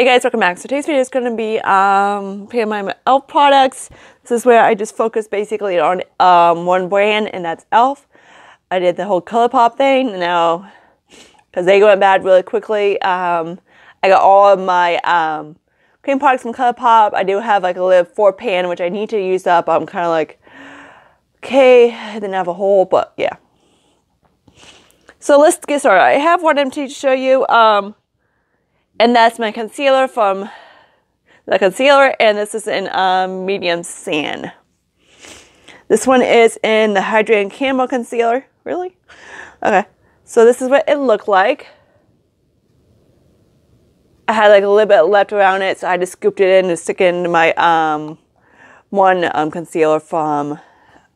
Hey guys, welcome back. So today's video is going to be um, my e.l.f. products. This is where I just focus basically on um, one brand, and that's e.l.f. I did the whole ColourPop thing. Now, because they went bad really quickly, um, I got all of my um, cream products from ColourPop. I do have like a little four pan, which I need to use up. I'm kind of like, okay, I didn't have a hole, but yeah. So let's get started. I have one empty to show you. Um, and that's my concealer from the concealer, and this is in um, medium sand. This one is in the Hydrating Camo Concealer. Really? Okay. So this is what it looked like. I had like a little bit left around it, so I just scooped it in and stick it into my um, one um, concealer from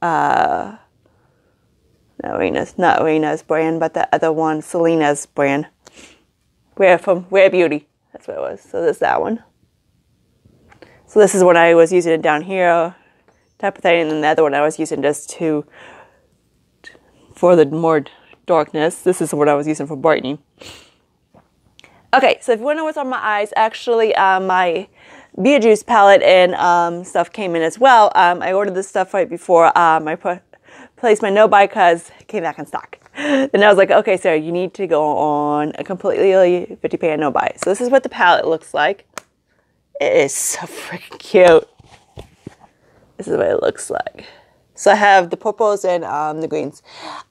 uh, not Rena's, not Rena's brand, but the other one, Selena's brand. Rare from Rare Beauty. That's what it was. So there's that one. So this is what I was using it down here, type of thing, and then the other one I was using just to for the more darkness. This is what I was using for brightening. Okay, so if you want to know what's on my eyes, actually, uh, my Beetlejuice palette and um, stuff came in as well. Um, I ordered this stuff right before um, I put placed my no buy because it came back in stock. And I was like, okay, Sarah, you need to go on a completely 50 pan no buy. So this is what the palette looks like. It is so freaking cute. This is what it looks like. So I have the purples and um, the greens.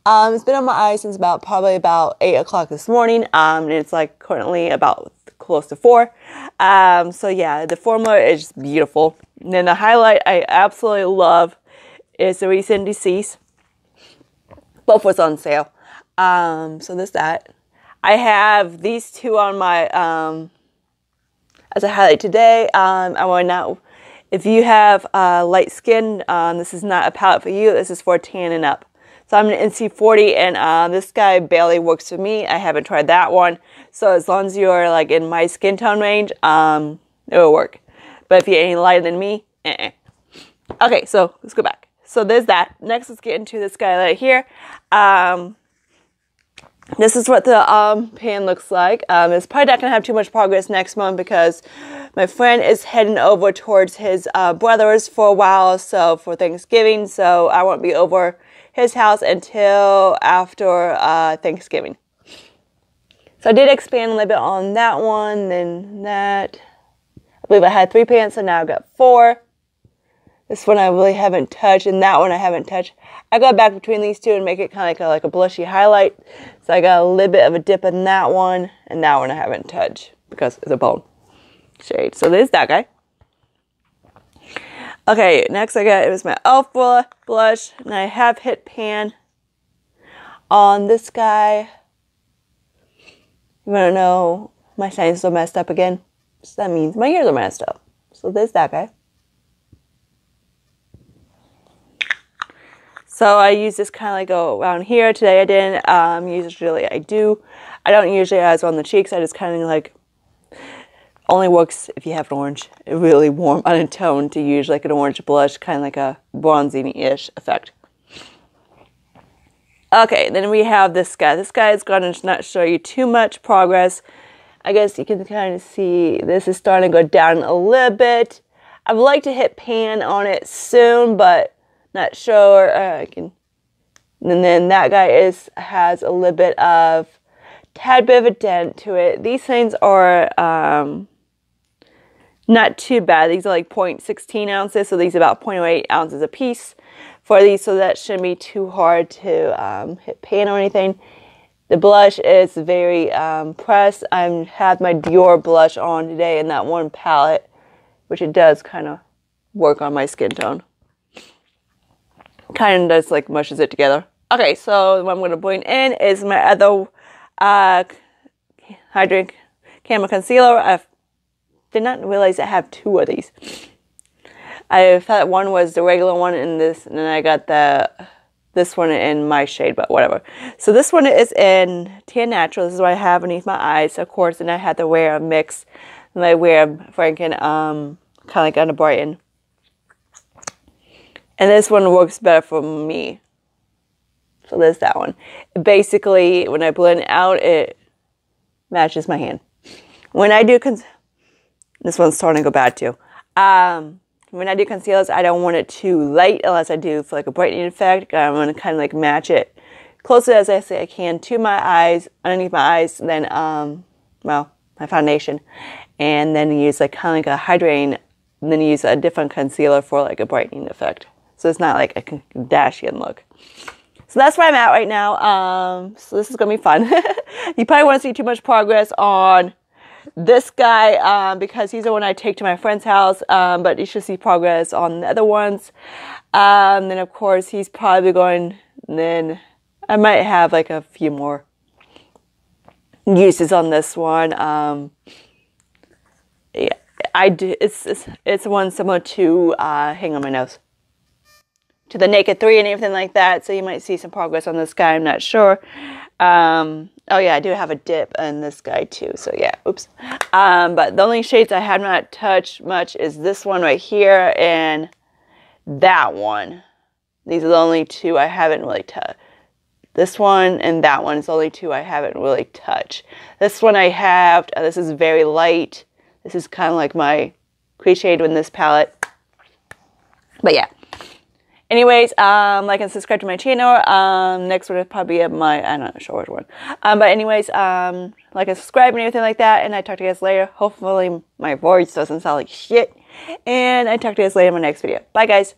Um, it's been on my eyes since about probably about 8 o'clock this morning. Um, and it's like currently about close to 4. Um, so yeah, the formula is just beautiful. And then the highlight I absolutely love is the recent deceased. Both was on sale. Um, so there's that. I have these two on my um, as a highlight today. Um, I want to if you have uh, light skin. Um, this is not a palette for you. This is for tan and up. So I'm an NC40, and uh, this guy barely works for me. I haven't tried that one. So as long as you're like in my skin tone range, um, it will work. But if you're any lighter than me, uh-uh. okay. So let's go back. So there's that. Next, let's get into this guy right here. Um, this is what the um, pan looks like. Um, it's probably not going to have too much progress next month because my friend is heading over towards his uh, brother's for a while, so for Thanksgiving. So I won't be over his house until after uh, Thanksgiving. So I did expand a little bit on that one, then that. I believe I had three pants, so now I've got four. This one I really haven't touched, and that one I haven't touched. I go back between these two and make it kind of like a, like a blushy highlight. So I got a little bit of a dip in that one, and that one I haven't touched because it's a bone shade. So there's that guy. Okay, next I got it was my e.l.f. blush, and I have hit pan on this guy. You want to know my sinuses are messed up again? So that means my ears are messed up. So there's that guy. So I use this kind of like go around here. Today I didn't um, usually I do. I don't usually as on the cheeks. I just kind of like only works if you have an orange, really warm undertone to use like an orange blush, kind of like a bronzing-ish effect. Okay, then we have this guy. This guy is going to not show you too much progress. I guess you can kind of see this is starting to go down a little bit. I would like to hit pan on it soon, but not sure. Uh, I can. And then that guy is has a little bit of tad bit of a dent to it. These things are um, not too bad. These are like 0.16 ounces, so these are about 0.08 ounces a piece for these, so that shouldn't be too hard to um, hit pan or anything. The blush is very um, pressed. I have my Dior blush on today in that one palette, which it does kind of work on my skin tone kind of just like mushes it together. Okay, so what I'm going to bring in is my other uh, Hydrating Camo Concealer. I did not realize I have two of these. I thought one was the regular one in this, and then I got the this one in my shade, but whatever. So this one is in Tan Natural. This is what I have beneath my eyes, of course, and I had to wear a mix. And I wear Franken, um, kind of like on a brighten. And this one works better for me. So there's that one. Basically, when I blend out, it matches my hand. When I do, cons- This one's starting to go bad too. Um, when I do concealers, I don't want it too light unless I do for like a brightening effect. I'm going to kind of like match it closely as I say I can to my eyes, underneath my eyes, then, um, well, my foundation, and then use like kind of like a hydrating, and then use a different concealer for like a brightening effect. So it's not like a Kardashian look. So that's where I'm at right now. Um, so this is gonna be fun. you probably won't see too much progress on this guy um, because he's the one I take to my friend's house, um, but you should see progress on the other ones. Um, then of course he's probably going. Then I might have like a few more uses on this one. Um, yeah, I do. It's it's, it's one similar to uh, hang on my nose to the Naked 3 and everything like that. So you might see some progress on this guy. I'm not sure. Um, oh, yeah, I do have a dip in this guy too. So yeah, oops. Um, but the only shades I have not touched much is this one right here and that one. These are the only two I haven't really touched. This one and that one is only two I haven't really touched. This one I have, uh, this is very light. This is kind of like my cliched in this palette. Anyways, um, like and subscribe to my channel. Um, next one is probably my, I'm not sure which one. Um, but anyways, um, like and subscribe and everything like that. And I talk to you guys later. Hopefully my voice doesn't sound like shit. And I talk to you guys later in my next video. Bye guys.